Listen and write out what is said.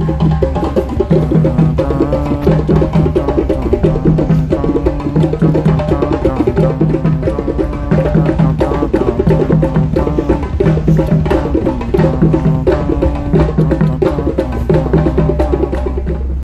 da da da